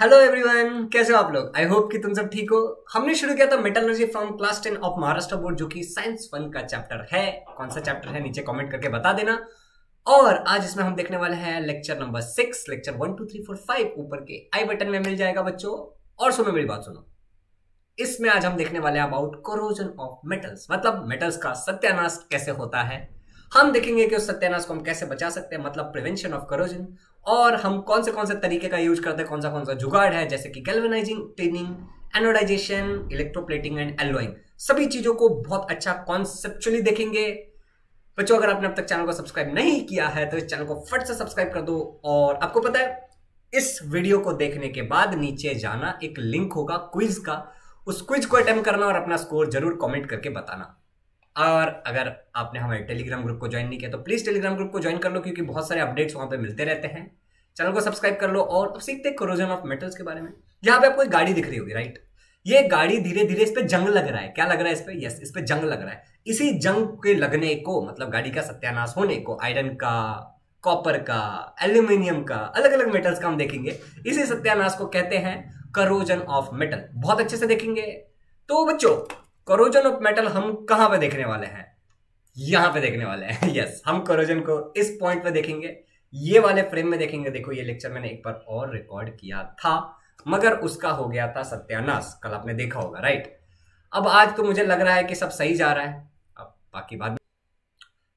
Hello everyone कैसे हो आप लोग? आई होप कि तुम सब ठीक हो। हमने शुरू किया था metallurgy from class ten of Maharashtra board जो कि साइंस वन का चैप्टर है। कौन सा चैप्टर है, नीचे कमेंट करके बता देना। और आज इसमें हम देखने वाले हैं lecture number six lecture one two three four five ऊपर के आई बटन में मिल जाएगा बच्चों। और सुनो मेरी बात सुनो। इसमें आज हम देखने वाले अबाउट कोरोजन ऑफ़ मेटल्स मतलब मेटल्स का सत्यानाश कैसे होता है। हम देखेंगे कि उस सत्यानाश को हम कैसे बचा सकते हैं। मतलब प्रिवेंशन ऑफ़ करोजन और हम कौन से कौन से तरीके का यूज़ करते हैं, कौन सा कौन सा जुगाड़ है, जैसे कि galvanizing tinning anodization electroplating and alloying सभी चीज़ों को बहुत अच्छा कॉन्सेप्चुअली देखेंगे। बच्चों, अगर आपने अब तक चैनल को सब्सक्राइब नहीं किया है तो इस चैनल को फट से सब्सक्राइब कर दो और आपको पता है, इस वीडियो को देखने के बाद नीचे जाना एक लिंक होगा क्विज का। उस क्विज को अटेम्प्ट करना और अपना स्कोर ज़रूर कमेंट करके बताना। और अगर आपने हमारे टेलीग्राम ग्रुप को ज्वाइन नहीं किया तो प्लीज़ टेलीग्राम ग्रुप को ज्वाइन कर लो, क्योंकि बहुत सारे अपडेट्स वहाँ पे मिलते रहते हैं। चैनल को सब्सक्राइब कर लो और अब सीखते कोरोजन ऑफ़ मेटल्स के बारे में। यहाँ पे आपको एक गाड़ी दिख रही होगी राइट ये गाड़ी धीरे धीरे इस पे जंग लग रहा है। क्या लग रहा है इस पे? यस इस पे जंग लग रहा है। इसी जंग के लगने को मतलब गाड़ी का सत्यानाश होने को आयरन का कॉपर का एल्यूमिनियम का अलग अलग मेटल्स का हम देखेंगे। इसी सत्यानाश को कहते हैं करोजन ऑफ़ मेटल बहुत अच्छे से देखेंगे। तो बच्चों करोजन ऑफ़ मेटल हम कहाँ पे देखने वाले हैं? यहाँ पे देखने वाले हैं। यस हम करोजन को इस पॉइंट पे देखेंगे। ये वाले फ्रेम में देखेंगे। देखो, ये लेक्चर मैंने एक बार और रिकॉर्ड किया था, मगर उसका हो गया था सत्यानाश। कल आपने देखा होगा राइट अब आज तो मुझे लग रहा है कि सब सही जा रहा है। अब बाकी बात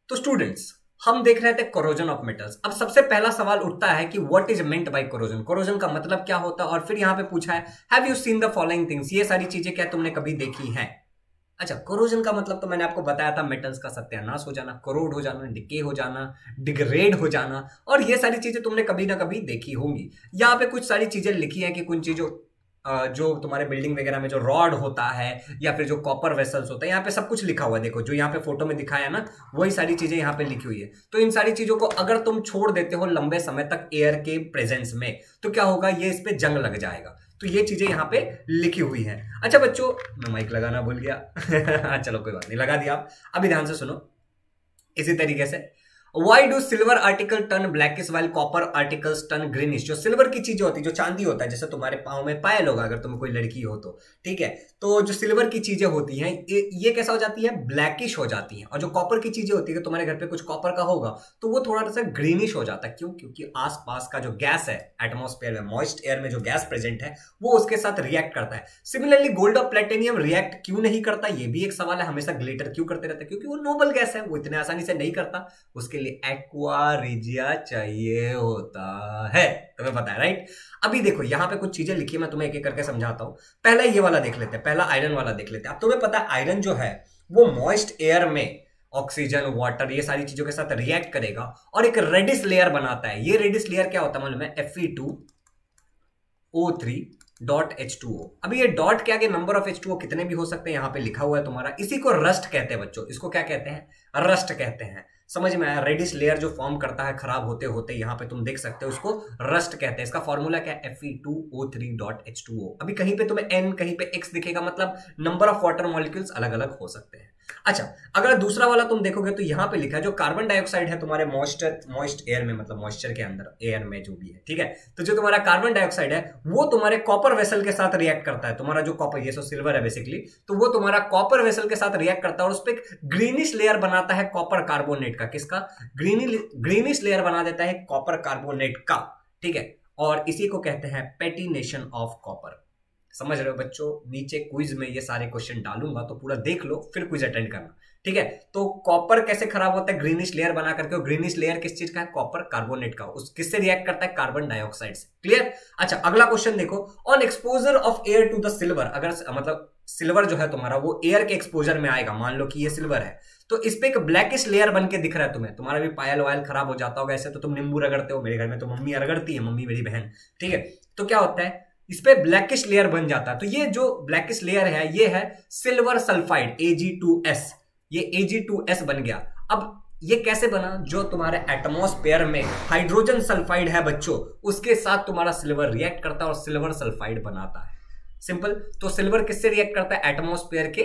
तो स्टूडेंट्स हम देख रहे थे कोरोजन ऑफ़ मेटल्स अब सबसे पहला सवाल उठता है कि what is meant by corrosion corrosion का मतलब क्या होता है? और फिर यहाँ पे पूछा है have you seen the following things ये सारी चीज़ें क्या तुमने कभी देखी हैं? अच्छा कोरोजन का मतलब तो मैंने आपको बताया था मेटल्स का सत्यानाश हो जाना करोड हो जाना डिके हो जाना डिग्रेड हो जाना, और ये सारी चीज़ें तुमने कभी ना कभी देखी होंगी। यहाँ पे कुछ सारी चीज़ें लिखी हैं कि कुछ चीज़ों जो तुम्हारे बिल्डिंग वगैरह में जो रॉड होता है, या फिर जो कॉपर वेसल्स होता है, यहाँ पे सब कुछ लिखा हुआ है। देखो, जो यहाँ पे फ़ोटो में दिखाया है ना, वही सारी चीज़ें यहाँ पे लिखी हुई है। तो इन सारी चीज़ों को अगर तुम छोड़ देते हो लंबे समय तक एयर के प्रेजेंस में तो क्या होगा? ये इस पे जंग लग जाएगा। तो ये चीज़ें यहाँ पे लिखी हुई हैं। अच्छा बच्चों, मैं माइक लगाना भूल गया। चलो, कोई बात नहीं, लगा दिया आप। अभी ध्यान से सुनो। इसी तरीके से why do silver articles turn blackish while copper articles turn greenish जो सिल्वर की चीज़ें होती है जो चांदी होता है जैसे तुम्हारे पाँव में पायल होगा अगर तुम कोई लड़की हो तो ठीक है? तो जो सिल्वर की चीज़ें होती हैं ये, ये कैसा हो जाती है? ब्लैकिश हो जाती है। और जो कॉपर की चीज़ें होती है तुम्हारे घर पे कुछ कॉपर का होगा तो वो थोड़ा सा ग्रीनिश हो जाता है। क्यों? क्योंकि आसपास का जो गैस है एटमोस्फेयर में मॉइस्ट एयर में जो गैस प्रेजेंट है वो उसके साथ रिएक्ट करता है। सिमिलरली गोल्ड और प्लेटेनियम रिएक्ट क्यों नहीं करता? ये भी एक सवाल है हमेशा ग्लिटर क्यों करते रहता है? क्योंकि वो नोबल गैस है वो इतने आसानी से नहीं करता उसके लिए एक्वा रिजिया चाहिए होता है। तुम्हें पता है राइट अभी देखो, यहाँ पे कुछ चीज़ें लिखी मैं तुम्हें एक एक करके समझाता हूँ। पहला ये वाला देख लेते हैं, पहला आयरन वाला देख लेते हैं। अब तुम्हें पता है आयरन जो है, वो मॉइस्ट एयर में ऑक्सीजन वाटर ये सारी चीज़ों के साथ रिएक्ट करेगा और एक रेडिस लेयर बनाता है। ये रेडिस लेयर क्या होता है मालूम है? F two O three dot H two O अभी ये डॉट के number of H two O कितने भी हो सकते हैं, यहाँ पे लिखा हुआ है तुम्हारा। इसी को रस्ट कहते हैं बच्चों। इसको क्या कहते हैं? रस्ट कहते हैं। समझ में आया? रेडिस लेयर जो फॉर्म करता है, खराब होते होते यहाँ पे तुम देख सकते हो, उसको रस्ट कहते हैं। इसका फॉर्मूला क्या है? F E two O three dot H two O अभी कहीं पे तुम्हें N, कहीं पे X दिखेगा मतलब नंबर ऑफ़ वाटर मॉलिक्यूल्स अलग अलग हो सकते हैं। अच्छा अगर दूसरा वाला तुम देखोगे तो यहाँ पे लिखा है, जो कार्बन डाइऑक्साइड है तुम्हारे मॉइस्चर मॉइस्ट एयर में मतलब मॉइस्चर के अंदर एयर में जो भी है, ठीक है? तो जो तुम्हारा कार्बन डाइऑक्साइड है, वो तुम्हारे कॉपर वेसल के साथ रिएक्ट करता है। तुम्हारा जो कॉपर ये सो सिल्वर है बेसिकली तो वो तुम्हारा कॉपर वेसल के साथ रिएक्ट करता है और उस पर ग्रीनिश लेयर बनाता है कॉपर कार्बोनेट का। किसका? ग्रीनी ग्रीनिश लेयर बना देता है कॉपर कार्बोनेट का, ठीक है? और इसी को कहते हैं पेटिनेशन ऑफ़ कॉपर समझ रहे हो, बच्चों, नीचे क्विज में ये सारे क्वेश्चन डालूँगा तो पूरा देख लो, फिर क्विज अटेंड करना, ठीक है? तो कॉपर कैसे खराब होता है? ग्रीनिश लेयर बना करके ग्रीनिश लेयर किस चीज़ का है? कॉपर कार्बोनेट का। उस किससे रिएक्ट करता है? कार्बन डाइऑक्साइड से। क्लियर अच्छा अगला क्वेश्चन देखो। On exposure of air to the silver अगर मतलब सिल्वर जो है तुम्हारा, वो एयर के एक्सपोजर में आएगा। मान लो कि ये सिल्वर है। तो इस पे एक ब्लैकिश लेयर बन के दिख रहा है तुम्हें। तुम्हारा भी पायल वायल खराब हो जाता होगा, ऐसे तो तुम नींबू रगड़ते हो। मेरे घर में तो मम्मी रगड़ती है, मम्मी मेरी बहन, ठीक है? तो क्या होता है? इस पे ब्लैकिश लेयर बन जाता है। तो ये जो ब्लैकिश लेयर है, ये है सिल्वर सल्फाइड एस ये एस बन गया। अब ये कैसे बना? जो तुम्हारे एटमोस्फेयर में हाइड्रोजन सल्फाइड है बच्चों, उसके साथ तुम्हारा सिल्वर रिएक्ट करता है और सिल्वर सल्फाइड बनाता है। सिंपल तो सिल्वर किससे रिएक्ट करता है? एटमोस्फेयर के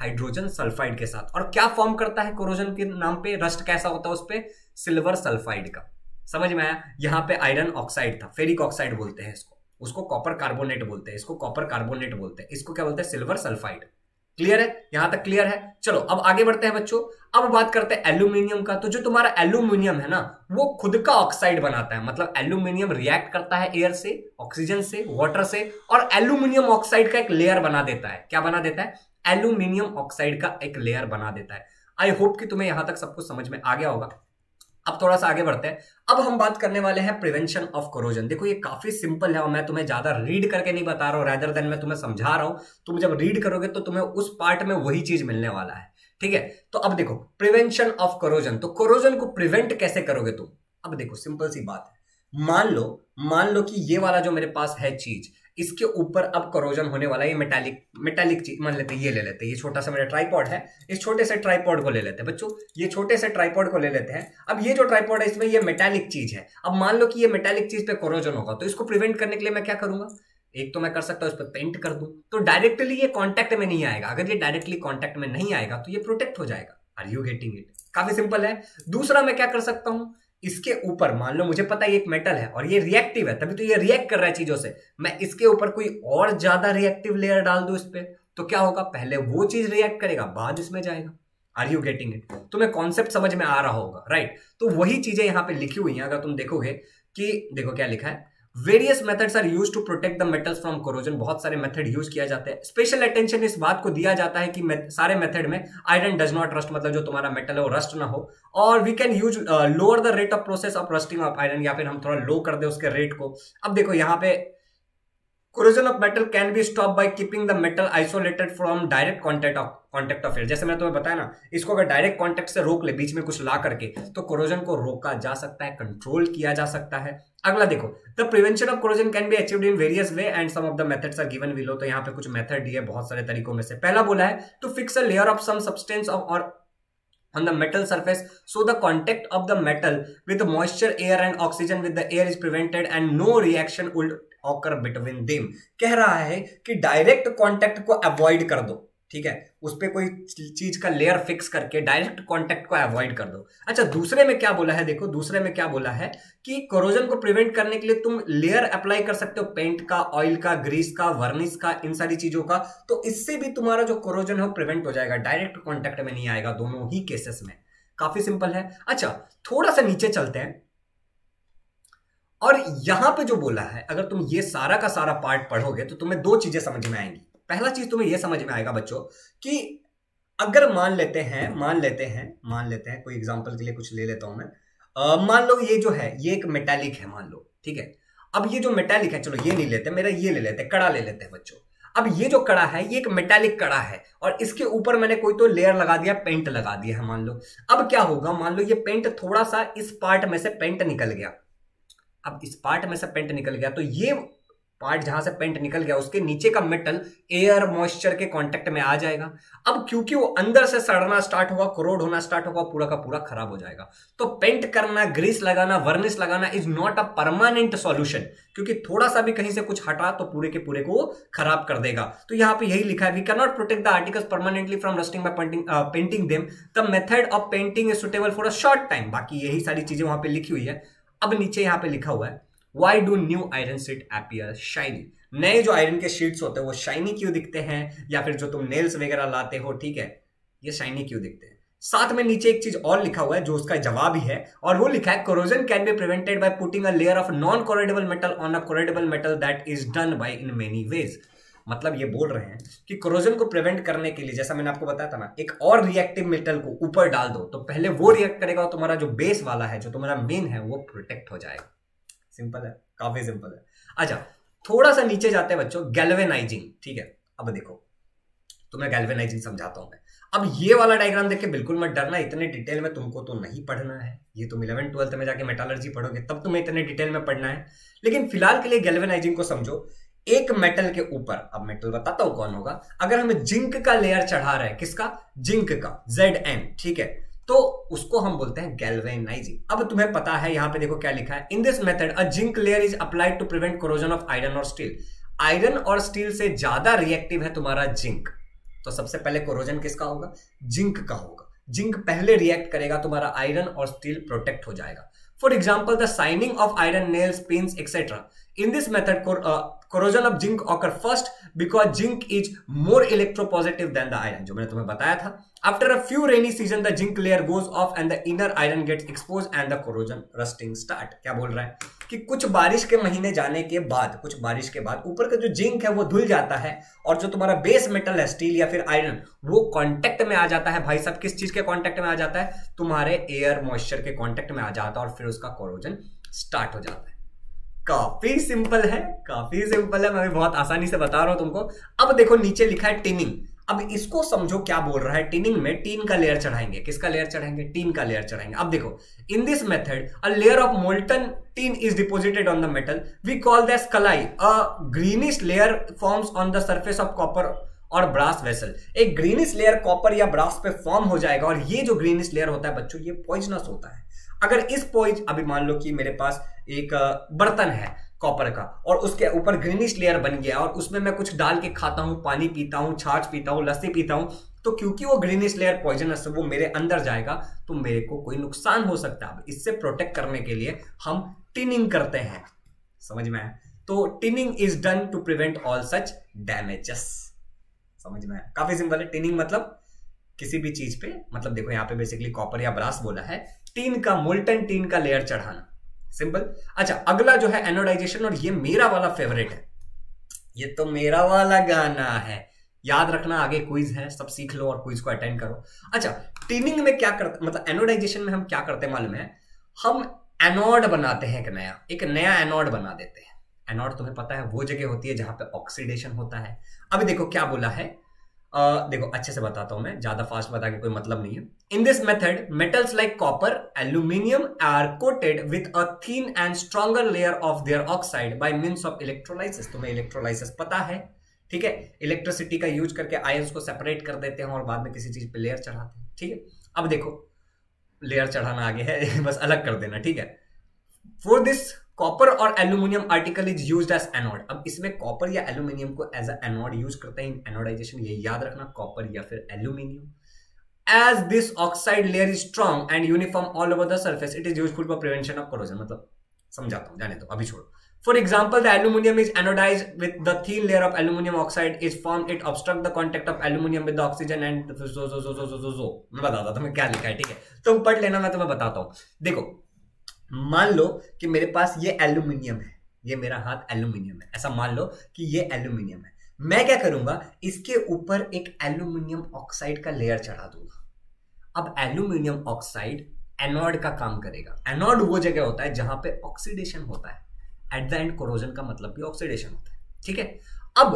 हाइड्रोजन सल्फाइड के साथ। और क्या फॉर्म करता है कोरोजन के नाम पे? रस्ट कैसा होता है उस पर सिल्वर सल्फाइड का। समझ में आया? यहाँ पे आयरन ऑक्साइड था फेरिक ऑक्साइड बोलते हैं इसको। उसको कॉपर कार्बोनेट बोलते हैं, इसको कॉपर कार्बोनेट बोलते हैं। इसको क्या बोलते हैं? सिल्वर सल्फाइड क्लियर है? यहाँ तक क्लियर है? चलो, अब आगे बढ़ते हैं बच्चों। अब बात करते हैं एल्यूमिनियम का। तो जो तुम्हारा एल्यूमिनियम है ना, वो खुद का ऑक्साइड बनाता है। मतलब एल्यूमिनियम रिएक्ट करता है एयर से ऑक्सीजन से वाटर से, और एल्यूमिनियम ऑक्साइड का एक लेयर बना देता है। क्या बना देता है? एल्यूमिनियम ऑक्साइड का एक लेयर बना देता है। आई होप कि तुम्हें यहाँ तक सब कुछ समझ में आ गया होगा। अब थोड़ा सा आगे बढ़ते हैं। अब हम बात करने वाले हैं प्रिवेंशन ऑफ़ कोरोजन देखो, ये काफ़ी सिंपल है और मैं तुम्हें ज़्यादा रीड करके नहीं बता रहा हूँ। रैदर देन मैं तुम्हें समझा रहा हूँ, तुम जब रीड करोगे तो तुम्हें उस पार्ट में वही चीज़ मिलने वाला है। ठीक है? तो अब देखो प्रिवेंशन ऑफ़ कोरोजन तो कोरोजन को प्रिवेंट कैसे करोगे तुम? अब देखो सिंपल सी बात है। मान लो मान लो कि ये वाला जो मेरे पास है चीज़ इसके ऊपर अब करोजन होने वाला ये मेटालिक मेटालिक चीज़, मान लेते हैं, ये ले लेते हैं, ये छोटा सा मेरा ट्राईपॉड है, इस छोटे से ट्राईपॉड को ले लेते हैं। बच्चों, ये छोटे से ट्राईपॉड को ले लेते हैं। अब ये जो ट्राईपॉड है, इसमें ये मेटालिक चीज़ है। अब मान लो कि ये मेटालिक चीज़ पे कोरोजन होगा तो इसको प्रिवेंट करने के लिए मैं क्या करूँगा? एक तो मैं कर सकता हूँ, इस पर पेंट कर दूँ। तो डायरेक्टली ये कॉन्टेक्ट में नहीं आएगा। अगर ये डायरेक्टली कॉन्टेक्ट में नहीं आएगा तो ये प्रोटेक्ट हो जाएगा। आर यू गेटिंग इट काफ़ी सिंपल है। दूसरा मैं क्या कर सकता हूँ? इसके ऊपर, मान लो मुझे पता है एक मेटल है और ये रिएक्टिव है, तभी तो ये रिएक्ट कर रहा है चीज़ों से। मैं इसके ऊपर कोई और ज़्यादा रिएक्टिव लेयर डाल दू इस पर तो क्या होगा? पहले वो चीज़ रिएक्ट करेगा, बाद इसमें जाएगा। आर यू गेटिंग इट तुम्हें कॉन्सेप्ट समझ में आ रहा होगा राइट right? तो वही चीज़ें यहाँ पे लिखी हुई हैं, अगर तुम देखोगे कि, देखो क्या लिखा है? Various methods are used to protect the metals from corrosion बहुत सारे मेथड यूज़ किया जाते हैं। स्पेशल अटेंशन इस बात को दिया जाता है कि सारे मेथड में आयरन डज नॉट रस्ट मतलब जो तुम्हारा मेटल है वो रस्ट ना हो। और we can use lower the rate of process of rusting of iron या फिर हम थोड़ा लो कर दे उसके रेट को। अब देखो यहाँ पे corrosion of metal can be stop by keeping the metal isolated from direct contact of contact of air जैसे मैं तुम्हें बताया ना, इसको अगर डायरेक्ट कॉन्टेक्ट से रोक ले, बीच में कुछ ला करके तो कोरोजन को रोका जा सकता है कंट्रोल किया जा सकता है। अगला देखो the prevention of corrosion can be achieve in various way and some of the methods are given below तो यहाँ पे कुछ मेथड दिए बहुत सारे तरीकों में से। पहला बोला है to fix a layer of some substance of or on the metal surface so the contact of the metal with moisture air and oxygen with the air is prevented and no reaction would occur between them कह रहा है कि direct contact को avoid कर दो, ठीक है? उस पर कोई चीज़ का लेयर फिक्स करके डायरेक्ट कांटेक्ट को अवॉइड कर दो। अच्छा दूसरे में क्या बोला है? देखो, दूसरे में क्या बोला है कि कोरोजन को प्रिवेंट करने के लिए तुम लेयर अप्लाई कर सकते हो पेंट का ऑयल का ग्रीस का वर्निस का, इन सारी चीज़ों का। तो इससे भी तुम्हारा जो कोरोजन है प्रिवेंट हो जाएगा डायरेक्ट कॉन्टेक्ट में नहीं आएगा, दोनों ही केसेस में। काफ़ी सिंपल है। अच्छा थोड़ा सा नीचे चलते हैं। और यहाँ पे जो बोला है, अगर तुम ये सारा का सारा पार्ट पढ़ोगे तो तुम्हें दो चीज़ें समझ में आएँगी। पहला चीज़ तुम्हें यह समझ में आएगा बच्चों, कि अगर मान लेते हैं, मान लेते हैं, मान लेते हैं, कोई एग्ज़ाम्पल के लिए कुछ ले लेता हूँ मैं। मान लो ये जो है, ये एक मेटेलिक है, मान लो, ठीक है? अब ये जो मेटेलिक है, चलो ये नहीं लेते, मेरा ये ले लेते, कड़ा ले लेते हैं बच्चों। अब ये जो कड़ा है, ये एक मेटालिक कड़ा है, और इसके ऊपर मैंने कोई तो लेयर लगा दिया पेंट लगा दिया है, मान लो। अब क्या होगा, मान लो ये पेंट थोड़ा सा इस पार्ट में से पेंट निकल गया। अब इस पार्ट में से पेंट निकल गया तो ये पार्ट जहाँ से पेंट निकल गया, उसके नीचे का मेटल एयर मॉइस्चर के कांटेक्ट में आ जाएगा। अब क्योंकि वो अंदर से सड़ना स्टार्ट होगा क्रोड होना स्टार्ट होगा पूरा का पूरा खराब हो जाएगा। तो पेंट करना ग्रीस लगाना वर्निस लगाना is not a permanent solution क्योंकि थोड़ा सा भी कहीं से कुछ हटा तो पूरे के पूरे को खराब कर देगा। तो यहाँ पे यही लिखा है we can not protect the articles permanently from rusting by painting them the method of painting is suitable for a short time बाकी यही सारी चीज़ें वहाँ पे लिखी हुई है। अब नीचे यहाँ पे लिखा हुआ है why do new iron sheet appear shiny नए जो आयरन के शीट्स होते हैं, वो शाइनी क्यों दिखते हैं? या फिर जो तुम नेल्स वगैरह लाते हो, ठीक है? ये शाइनी क्यों दिखते हैं? साथ में नीचे एक चीज़ और लिखा हुआ है, जो उसका जवाब ही है, और वो लिखा है corrosion can be prevented by putting a layer of non corrodible metal on a corrodible metal that is done by in many ways मतलब ये बोल रहे हैं कि कोरोजन को प्रिवेंट करने के लिए, जैसा मैंने आपको बताया था ना, एक और रिएक्टिव मेटल को ऊपर डाल दो तो पहले वो रिएक्ट करेगा और तुम्हारा जो बेस वाला है, जो तुम्हारा मेन है, वो प्रोटेक्ट हो जाएगा। सिंपल है, काफ़ी सिंपल है। अच्छा थोड़ा सा नीचे जाते हैं बच्चों गैल्वेनाइजिंग ठीक है? अब देखो तो मैं गैल्वेनाइजिंग समझाता हूँ मैं। अब ये वाला डायग्राम देख के बिल्कुल मत डरना, इतने डिटेल में तुमको तो नहीं पढ़ना है। ये तुम इलेवन ट्वेल्थ में जाके मेटालर्जी पढ़ोगे, तब तुम्हें इतने डिटेल में पढ़ना है। लेकिन फ़िलहाल के लिए गैल्वेनाइजिंग को समझो एक मेटल के ऊपर। अब मेटल बताता हूँ कौन होगा। अगर हमें जिंक का लेयर चढ़ा रहा है, किसका? जिंक का जेड एन ठीक है? तो उसको हम बोलते हैं गैल्वेनाइजिंग अब तुम्हें पता है, यहाँ पे देखो क्या लिखा है। In this method a zinc layer is applied to prevent corrosion of iron और स्टील आयरन और स्टील से ज़्यादा रिएक्टिव है तुम्हारा जिंक। तो सबसे पहले कोरोजन किसका होगा? जिंक का होगा। जिंक पहले रिएक्ट करेगा, तुम्हारा आयरन और स्टील प्रोटेक्ट हो जाएगा। For example the shining of iron nails pins etcetera In this method, cor uh, corrosion of zinc occur first because zinc is more electropositive than the iron. जो मैंने तुम्हें बताया था. After a few rainy season, the zinc layer goes off and the inner iron gets exposed and the corrosion rusting start. क्या बोल रहा है कि कुछ बारिश के महीने जाने के बाद कुछ बारिश के बाद ऊपर का जो जिंक है वो धुल जाता है और जो तुम्हारा बेस मेटल है स्टील या फिर आयरन वो कांटेक्ट में आ जाता है भाई साहब किस चीज़ के कांटेक्ट में आ जाता है तुम्हारे एयर मॉइस्चर के कांटेक्ट में आ जाता है और फिर उसका कोरोजन स्टार्ट हो जाता है काफ़ी सिंपल है, काफ़ी सिंपल है। मैं भी बहुत आसानी से बता रहा हूँ तुमको। अब देखो, नीचे लिखा है टिनिंग। अब इसको समझो क्या बोल रहा है। टिनिंग में टीन का लेयर चढ़ाएँगे। किसका लेयर चढ़ाएँगे? टीन का लेयर चढ़ाएँगे। अब देखो in this method a layer of molten tin is deposited on the metal we call that कलाई a greenish layer forms on the surface of copper और ब्रास वेसल एक ग्रीनिश लेयर कॉपर या brass पे form हो जाएगा और ये जो ग्रीनिश लेयर होता है, बच्चों, ये पॉइजनस होता है। अगर इस पॉइज अभी मान लो कि मेरे पास एक बर्तन है कॉपर का, और उसके ऊपर ग्रीनिश लेयर बन गया, और उसमें मैं कुछ डाल के खाता हूँ, पानी पीता हूँ, छाछ पीता हूँ, लस्सी पीता हूँ तो क्योंकि वो ग्रीनिश लेयर पॉइजनस वो मेरे अंदर जाएगा तो मेरे को कोई नुकसान हो सकता है। इससे प्रोटेक्ट करने के लिए हम टिनिंग करते हैं। समझ में आया? तो tinning is done to prevent all such damages समझ में काफ़ी सिंपल है। टिनिंग मतलब किसी भी चीज़ पे मतलब देखो यहाँ पे बेसिकली कॉपर या ब्रास बोला है, टीन का मोल्टन टीन का लेयर चढ़ाना। सिंपल अच्छा अगला जो है एनोडाइजेशन और ये मेरा वाला फेवरेट है। ये तो मेरा वाला गाना है। याद रखना, आगे क्विज है, सब सीख लो और क्विज को अटेंड करो। अच्छा टीनिंग में क्या करते मतलब एनोडाइजेशन में हम क्या करते हैं मालूम है? हम एनोड बनाते हैं एक नया एक नया एनोड बना देते हैं। एनोड तुम्हें पता है, वो जगह होती है जहाँ पे ऑक्सीडेशन होता है। अभी देखो क्या बोला है? देखो, अच्छे से बताता हूँ मैं, ज़्यादा फास्ट बता के कोई मतलब नहीं है। In this method metals like copper aluminium are coated with a thin and stronger layer of their oxide by means of electrolysis तुम्हें इलेक्ट्रोलाइसिस पता है, ठीक है? इलेक्ट्रिसिटी का यूज़ करके आयंस को सेपरेट कर देते हैं और बाद में किसी चीज़ पे लेयर चढ़ाते हैं, ठीक है? अब देखो लेयर चढ़ाना आगे है, बस अलग कर देना, ठीक है? फॉर दिस कॉपर और aluminium article is use as anode अब इसमें कॉपर या एल्यूमिनियम को एज अ एनोड यूज़ करते हैं। एनोडाइजेशन ये याद रखना कॉपर या फिर aluminium as this oxide layer is strong and uniform all over the surface it is useful for prevention of corrosion मतलब समझाता हूँ, जाने दो, अभी छोड़ो। Thin layer of aluminium oxide is formed. It obstruct the contact of aluminium with the oxygen and so so so so so so so. मैं बताता तुम्हें क्या लिखा है, ठीक है? तुम पढ़ लेना, मैं तुम्हें बताता हूँ। देखो मान लो कि मेरे पास ये एल्यूमिनियम है, ये मेरा हाथ एल्यूमिनियम है। ऐसा मान लो कि ये एल्यूमिनियम है। मैं क्या करूँगा, इसके ऊपर एक एल्यूमिनियम ऑक्साइड का लेयर चढ़ा दूँगा। अब एल्यूमिनियम ऑक्साइड एनोड का काम करेगा। एनोड वो जगह होता है जहाँ पे ऑक्सीडेशन होता है। एट द एंड कोरोजन का मतलब भी ऑक्सीडेशन होता है। ठीक है? अब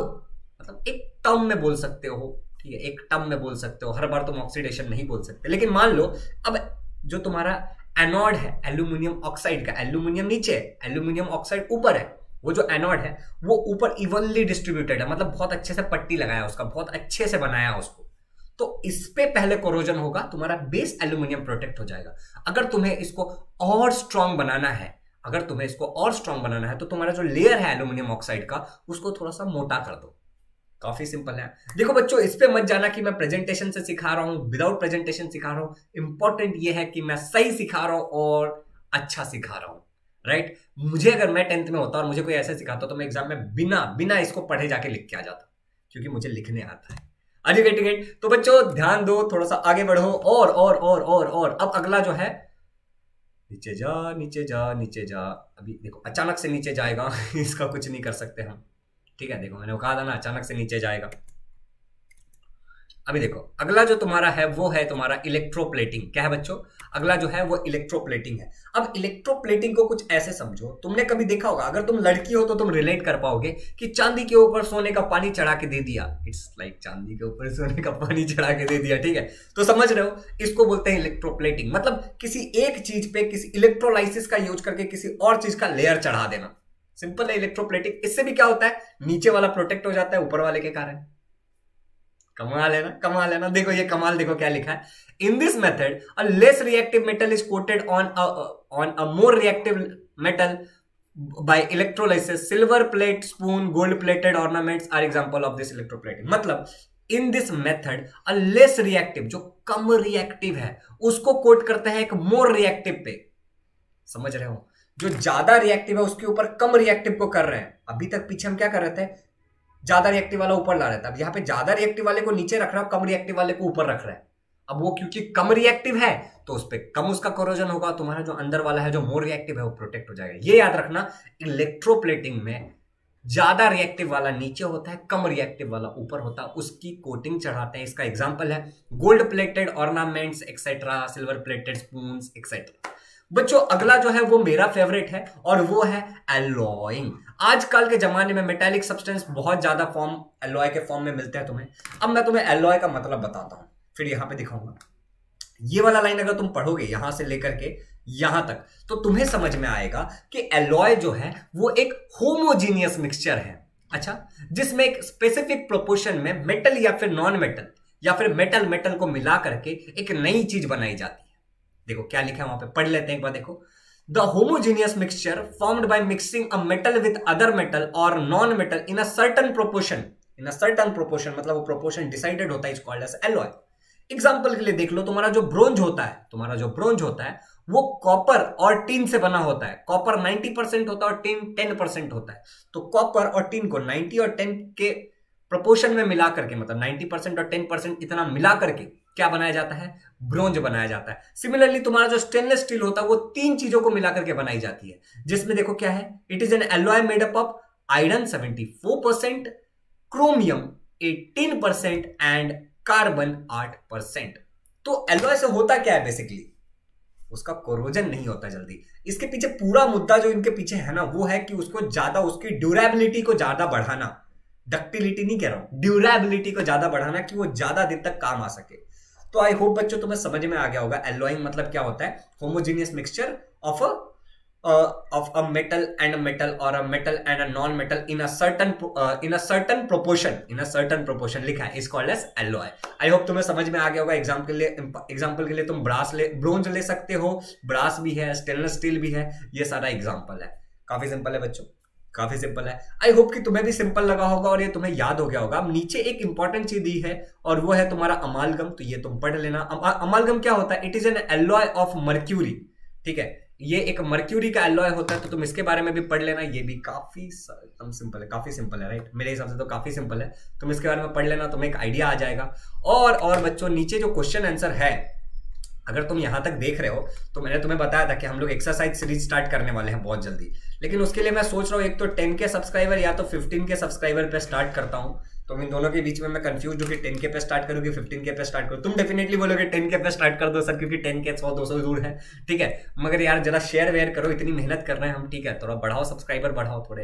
मतलब एक टर्म में बोल सकते हो, ठीक है? एक टर्म में बोल सकते हो। हर बार तुम ऑक्सीडेशन नहीं बोल सकते। लेकिन मान लो, अब जो तुम्हारा एनोड है एल्यूमिनियम ऑक्साइड का। एल्यूमिनियम नीचे है एल्यूमिनियम ऑक्साइड ऊपर है। वो जो एनोड है, वो ऊपर इवनली डिस्ट्रीब्यूटेड है। मतलब बहुत अच्छे से पट्टी लगाया उसका, बहुत अच्छे से बनाया उसको। तो इस पे पहले कोरोजन होगा, तुम्हारा बेस एल्यूमिनियम प्रोटेक्ट हो जाएगा। अगर तुम्हें इसको और स्ट्रांग बनाना है, अगर तुम्हें इसको और स्ट्रांग बनाना है तो तुम्हारा जो लेयर है एल्यूमिनियम ऑक्साइड का, उसको थोड़ा सा मोटा कर दो। काफ़ी सिंपल है। देखो बच्चों, इस पे मत जाना कि मैं प्रेजेंटेशन से सिखा रहा हूँ विदाउट प्रेजेंटेशन सिखा रहा हूँ। इंपॉर्टेंट ये है कि मैं सही सिखा रहा हूँ और अच्छा सिखा रहा हूँ राइट मुझे अगर मैं टेंथ में होता और मुझे कोई ऐसे सिखाता तो मैं एग्ज़ाम में बिना बिना इसको पढ़े जाके लिख के आ जाता, क्योंकि मुझे लिखने आता है। गेट तो बच्चों, ध्यान दो, थोड़ा सा आगे बढ़ो और और और और और। अब अगला जो है, नीचे जा नीचे जा नीचे जा। अभी देखो, अचानक से नीचे जाएगा, इसका कुछ नहीं कर सकते हम। ठीक है, देखो, मैंने कहा था ना, अचानक से नीचे जाएगा। अभी देखो, अगला जो तुम्हारा है, वो है तुम्हारा इलेक्ट्रोप्लेटिंग क्या है बच्चों? अगला जो है, वो इलेक्ट्रोप्लेटिंग है। अब इलेक्ट्रोप्लेटिंग को कुछ ऐसे समझो, तुमने कभी देखा होगा, अगर तुम लड़की हो तो तुम रिलेट कर पाओगे कि चांदी के ऊपर सोने का पानी चढ़ा के दे दिया। इट्स लाइक like चांदी के ऊपर सोने का पानी चढ़ा के दे दिया, ठीक है? तो समझ रहे हो, इसको बोलते हैं इलेक्ट्रोप्लेटिंग मतलब किसी एक चीज़ पे, किसी इलेक्ट्रोलाइसिस का यूज़ करके किसी और चीज़ का लेयर चढ़ा देना। सिंपल है इलेक्ट्रोप्लेटिक इससे भी क्या होता है? नीचे वाला प्रोटेक्ट हो जाता है, ऊपर वाले के कारण। कमाल है ना? कमाल है ना? देखो ये कमाल, देखो क्या लिखा है। In this method a less reactive metal is coated on on a more reactive metal by electrolysis. Silver plate, spoon, gold plated ornaments are example of this electroplating. मतलब in this method a less reactive जो कम reactive है, उसको coat करते हैं एक more reactive पे। समझ रहे हो? जो ज़्यादा रिएक्टिव है, उसके ऊपर कम रिएक्टिव को कर रहे हैं। अभी तक पीछे हम क्या कर रहे थे? ज़्यादा रिएक्टिव वाला ऊपर ला रहे थे। अब यहाँ पे ज़्यादा रिएक्टिव वाले को नीचे रख रहा है, कम रिएक्टिव वाले को ऊपर रख रहा है। अब वो क्योंकि कम रिएक्टिव है तो उस पर कम उसका कोरोजन होगा, तुम्हारा जो अंदर वाला है, जो मोर रिएक्टिव है, वो प्रोटेक्ट हो जाएगा। ये याद रखना इलेक्ट्रोप्लेटिंग में ज़्यादा रिएक्टिव वाला नीचे होता है, कम रिएक्टिव वाला ऊपर होता है, उसकी कोटिंग चढ़ाते हैं। इसका एग्ज़ाम्पल है gold plated ornaments etcetera silver plated spoon etcetera बच्चों अगला जो है वो मेरा फेवरेट है और वो है एलॉइंग आजकल के जमाने में मेटेलिक सब्सटेंस बहुत ज़्यादा फॉर्म एलॉय के फॉर्म में मिलते हैं तुम्हें। अब मैं तुम्हें एलॉय का मतलब बताता हूँ। फिर यहाँ पे दिखाऊँगा। ये वाला लाइन अगर तुम पढ़ोगे यहाँ से लेकर के यहाँ तक तो तुम्हें समझ में आएगा कि एलॉय जो है वो एक होमोजीनियस मिक्सचर है। अच्छा? जिसमें एक स्पेसिफिक प्रोपोर्शन में मेटल या फिर नॉन मेटल या फिर मेटल मेटल को मिला करके एक नई चीज़ बनाई जाती है। देखो, क्या लिखा है वहाँ पे? पढ़ लेते हैं एक बार, देखो। The homogeneous mixture formed by mixing a metal with other metal or non metal in a certain proportion in a certain proportion मतलब वो प्रोपोर्शन डिसाइडेड होता है is called as alloy example के लिए देख लो, तुम्हारा जो ब्रोंज होता है, तुम्हारा जो ब्रोंज होता है, वो कॉपर और टीन से बना होता है। कॉपर 90 परसेंट होता है और टीन 10 परसेंट होता है। तो कॉपर और टीन को 90 और 10 के प्रपोर्शन में मिला करके मतलब 90 परसेंट और 10 परसेंट इतना मिला करके क्या बनाया जाता है? ब्रोंज बनाया जाता है। सिमिलरली तुम्हारा जो स्टेनलेस स्टील होता है, वो तीन चीज़ों को मिलाकर के बनाई जाती है। जिसमें देखो क्या है? It is an alloy made up of iron 74 percent chromium 18 percent and carbon आठ परसेंट तो एलॉय से होता क्या है बेसिकली उसका कोरोजन नहीं होता जल्दी। इसके पीछे पूरा मुद्दा जो इनके पीछे है ना, वो है कि उसको ज़्यादा, उसकी ड्यूरेबिलिटी को ज़्यादा बढ़ाना। डक्टिलिटी नहीं कह रहा हूँ ड्यूरेबिलिटी को ज़्यादा बढ़ाना कि वो ज़्यादा दिन तक काम आ सके। तो आई होप बच्चों तुम्हें समझ में आ गया होगा। एलोइंग मतलब क्या होता है? Homogeneous mixture of a of a metal and a metal or a metal and a non-metal in a certain uh, in a certain proportion in लिखा है। Is called as alloy I hope तुम्हें समझ में आ गया होगा। Exam के लिए example के लिए तुम ब्रास ले ब्रोंज ले सकते हो। ब्रास भी है स्टेनलेस स्टील भी है। ये सारा एग्ज़ाम्पल है। काफ़ी सिंपल है बच्चों। काफ़ी सिंपल है। आई होप कि तुम्हें भी सिंपल लगा होगा और ये तुम्हें याद हो गया होगा। अब नीचे एक इंपॉर्टेंट चीज़ दी है और वो है तुम्हारा अमालगम तो ये तुम पढ़ लेना। अमालगम क्या होता है? It is an alloy of mercury ठीक है? ये एक मर्क्यूरी का एलॉय होता है तो तुम इसके बारे में भी पढ़ लेना। ये भी काफ़ी एकदम सिंपल है, काफ़ी सिंपल है राइट मेरे हिसाब से तो काफ़ी सिंपल है। तुम इसके बारे में पढ़ लेना, तुम्हें एक आइडिया आ जाएगा। और और बच्चों, नीचे जो क्वेश्चन आंसर है अगर तुम यहाँ तक देख रहे हो तो मैंने तुम्हें बताया था कि हम लोग एक्सरसाइज सीरीज़ स्टार्ट करने वाले हैं बहुत जल्दी। लेकिन उसके लिए मैं सोच रहा हूँ, एक तो टेन के सब्सक्राइबर या तो फिफ्टीन के सब्सक्राइबर पे स्टार्ट करता हूँ। तो इन दोनों के बीच में मैं कंफ्यूज हूँ कि टेन के पे स्टार्ट करूँ कि फिफ्टीन के पे स्टार्ट करूँ। तुम डेफिनेटली बोलोगे टेन के पे स्टार्ट कर दो सर, क्योंकि टेन के सौ, दो सौ दूर है। ठीक है? मगर यार, जरा शेयर वेयर करो, इतनी मेहनत कर रहे हैं हम, ठीक है? थोड़ा बढ़ाओ सब्सक्राइबर बढ़ाओ थोड़े।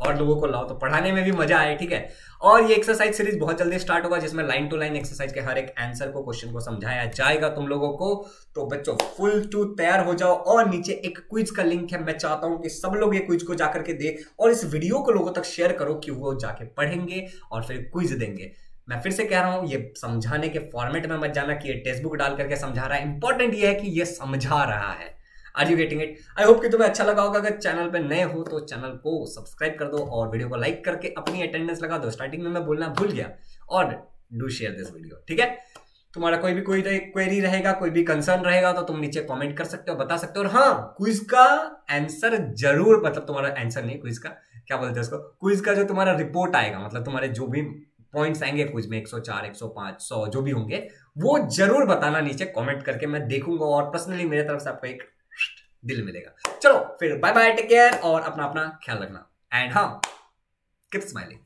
और लोगों को लाओ। तो पढ़ाने में भी मज़ा आए, ठीक है? और ये एक्सरसाइज सीरीज़ बहुत जल्दी स्टार्ट होगा, जिसमें लाइन टू लाइन एक्सरसाइज के हर एक आंसर को क्वेश्चन को समझाया जाएगा तुम लोगों को। तो बच्चों फुल टू तैयार हो जाओ और नीचे एक क्विज का लिंक है, मैं चाहता हूँ कि सब लोग ये क्विज को जाकर के दे और इस वीडियो को लोगों तक शेयर करो कि वो जाके पढ़ेंगे और फिर क्विज देंगे। मैं फिर से कह रहा हूँ, ये समझाने के फॉर्मेट में मत जाना कि ये टेक्स्ट बुक डाल करके समझा रहा है। इंपॉर्टेंट ये है कि ये समझा रहा है। Are you getting it I hope कि तुम्हें अच्छा लगा होगा। अगर चैनल पे नए हो तो चैनल को सब्सक्राइब कर दो और वीडियो को लाइक करके अपनी अटेंडेंस लगा दो। स्टार्टिंग में मैं बोलना भूल गया। और डू शेयर दिस वीडियो ठीक है? तुम्हारा कोई भी कोई क्वेरी रहेगा कोई भी कंसर्न रहेगा तो तुम नीचे कमेंट कर सकते हो बता सकते हो। और हाँ क्विज का आंसर ज़रूर मतलब तुम्हारा आंसर नहीं क्विज का क्या बोलते हैं उसको? क्विज का जो तुम्हारा रिपोर्ट आएगा मतलब तुम्हारे जो भी पॉइंट्स आएँगे क्विज में 104, 105, 100 जो भी होंगे वो ज़रूर बताना नीचे कमेंट करके मैं देखूँगा। और पर्सनली मेरे तरफ़ से आपको एक दिल मिलेगा। चलो, फिर बाय बाय टेक केयर और अपना अपना ख्याल रखना। एंड हाँ किप स्माइलिंग